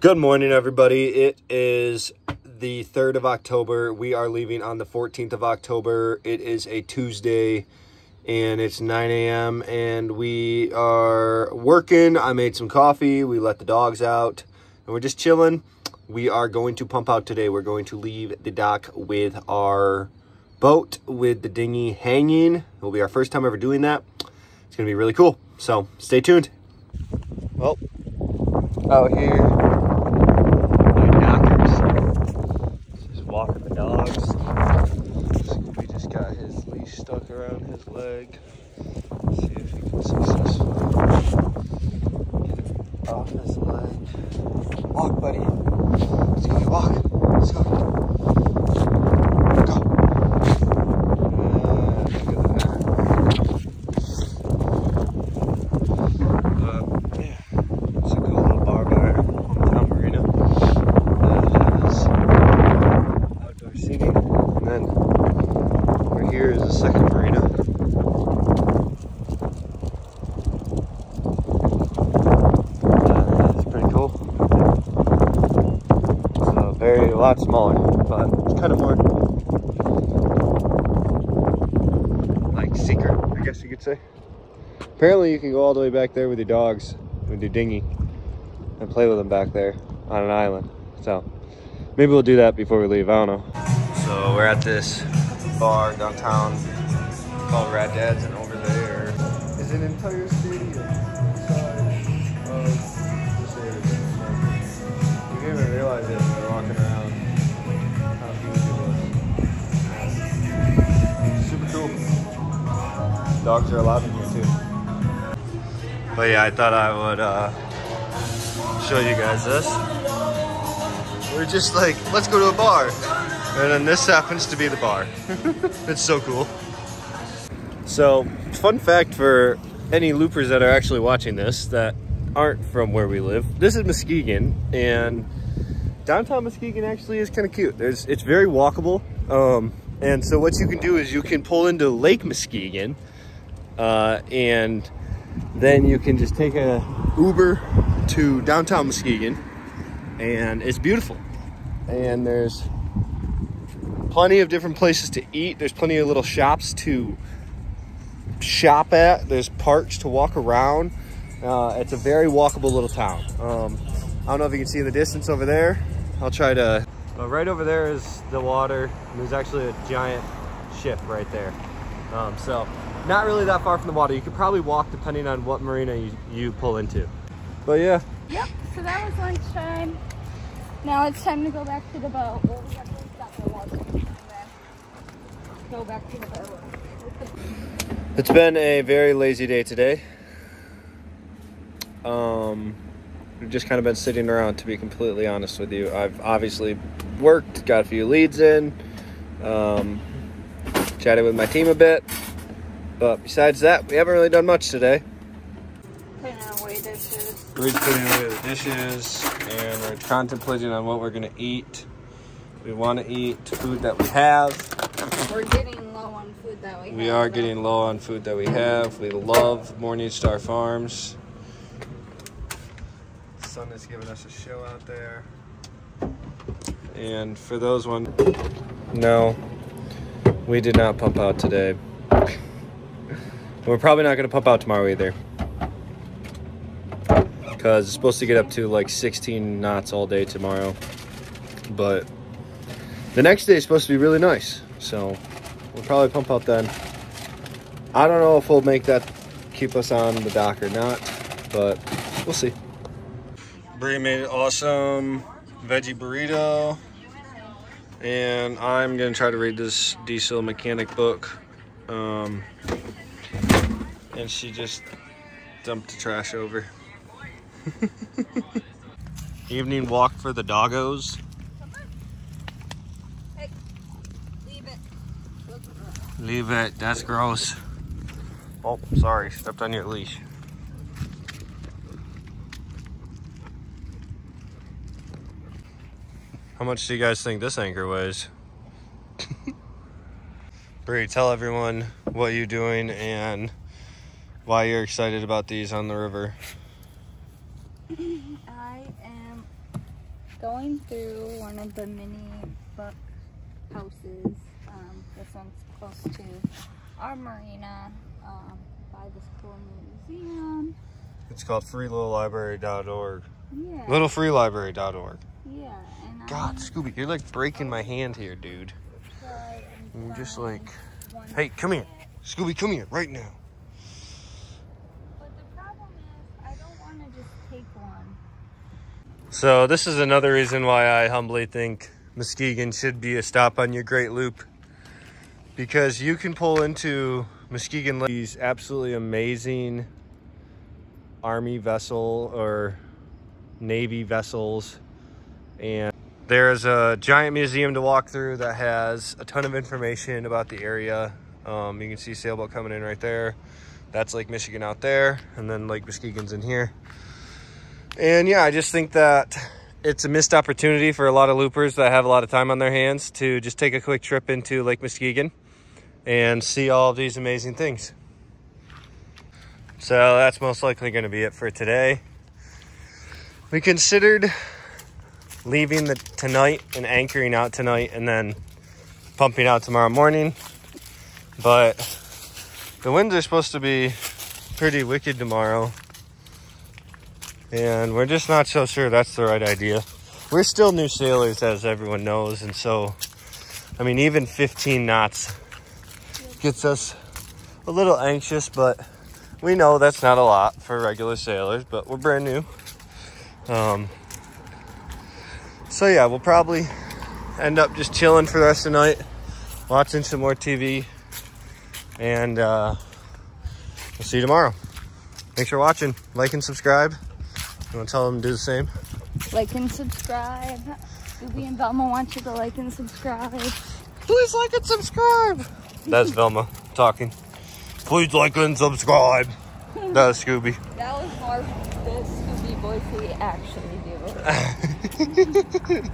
Good morning, everybody. It is the 3rd of October. We are leaving on the 14th of October. It is a Tuesday and it's 9 a.m. and we are working. I made some coffee. We let the dogs out and we're just chilling. We are going to pump out today. We're going to leave the dock with our boat with the dinghy hanging. It will be our first time ever doing that. It's going to be really cool. So stay tuned. Well, out here, my dockers. Just walking the dogs. Scooby just got his leash stuck around his leg. Let's see if he can successfully get it off his leg. Walk, buddy. Let's go, walk. Let's go. Go. Ah, look at that. But, yeah, it's a cool little bar by our hometown marina. That is outdoor seating. And then over here is a second marina. Uh, it's pretty cool. It's a very, a lot smaller, but it's kind of more like secret, I guess you could say. Apparently, you can go all the way back there with your dogs, with your dinghy, and play with them back there on an island. So maybe we'll do that before we leave. I don't know. So we're at this bar downtown called Rad Dad's, and over there is an entire stadium Dogs are allowed in here too. But yeah, I thought I would uh, show you guys this. We're just like, let's go to a bar. And then this happens to be the bar. it's so cool. So, fun fact for any loopers that are actually watching this that aren't from where we live. This is Muskegon and downtown Muskegon actually is kind of cute. There's It's very walkable. Um, and so what you can do is you can pull into Lake Muskegon uh, and then you can just take a Uber to downtown Muskegon and it's beautiful. And there's plenty of different places to eat. There's plenty of little shops to shop at. There's parks to walk around. Uh, it's a very walkable little town. Um, I don't know if you can see in the distance over there. I'll try to, but right over there is the water. There's actually a giant ship right there. Um, so not really that far from the water. You could probably walk depending on what marina you, you pull into. But yeah, Yep, so that was lunchtime. Now it's time to go back to the boat. Well, we have to stop the water and then go back to the boat. It's been a very lazy day today. Um, we've just kind of been sitting around, to be completely honest with you. I've obviously worked, got a few leads in, um, chatted with my team a bit. But besides that, we haven't really done much today. Putting away dishes. We're just putting away the dishes and we're contemplating on what we're going to eat. We want to eat food that we have. We're getting low on food that we We have, are though. getting low on food that we have. We love Morningstar Farms. Sun is giving us a show out there. And for those one, no, we did not pump out today. We're probably not going to pump out tomorrow either. Because it's supposed to get up to like 16 knots all day tomorrow. But the next day is supposed to be really nice. So we'll probably pump out then. I don't know if we'll make that keep us on the dock or not, but we'll see. Brie made an awesome veggie burrito. And I'm gonna try to read this diesel mechanic book. Um, and she just dumped the trash over. Evening walk for the doggos. Hey, leave it. Leave it, that's gross. Oh, sorry, stepped on your leash. How much do you guys think this anchor weighs? Bree, tell everyone what you're doing and why you're excited about these on the river. I am going through one of the mini book houses. Um, this one's close to our marina um, by this cool museum. It's called freelittlelibrary.org. Yeah. Littlefreelibrary.org. Yeah. And God, Scooby, you're like breaking my hand here, dude. You're just like, hey, come here. Scooby, come here right now. So this is another reason why I humbly think Muskegon should be a stop on your Great Loop. Because you can pull into Muskegon Lake, these absolutely amazing Army vessel or Navy vessels. And there's a giant museum to walk through that has a ton of information about the area. Um, you can see sailboat coming in right there. That's Lake Michigan out there. And then Lake Muskegon's in here. And yeah, I just think that it's a missed opportunity for a lot of loopers that have a lot of time on their hands to just take a quick trip into Lake Muskegon and see all of these amazing things. So that's most likely going to be it for today. We considered leaving the tonight and anchoring out tonight and then pumping out tomorrow morning. But the winds are supposed to be pretty wicked tomorrow and we're just not so sure that's the right idea. We're still new sailors, as everyone knows, and so, I mean, even 15 knots gets us a little anxious, but we know that's not a lot for regular sailors, but we're brand new. Um, so yeah, we'll probably end up just chilling for the rest of the night, watching some more TV, and uh, we'll see you tomorrow. Thanks for watching. Like and subscribe. You want to tell them to do the same? Like and subscribe. Doobie and Velma want you to like and subscribe. Please like and subscribe. That's Velma talking. Please like and subscribe. That was Scooby. That was more the Scooby voice we actually do. フフフフ。